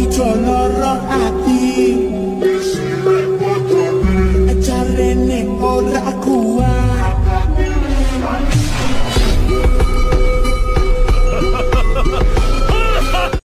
ijo loro ati. Wis repot ora